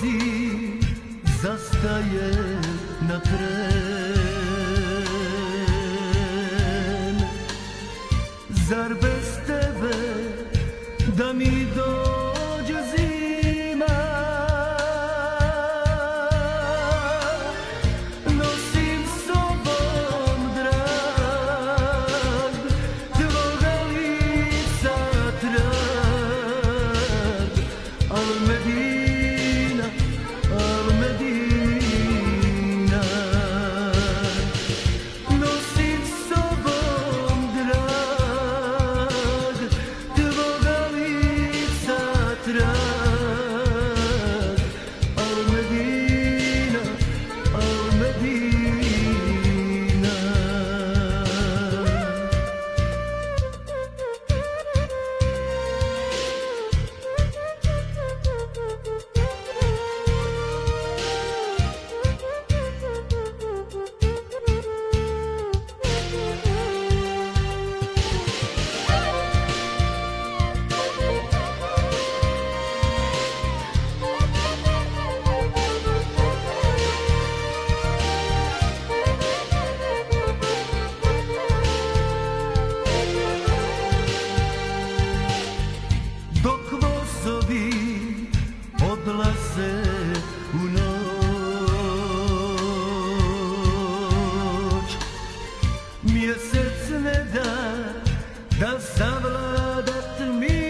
si zastaje na tren. Zar bez tebe da mi dođe mi je srce ne da, da zavladat mi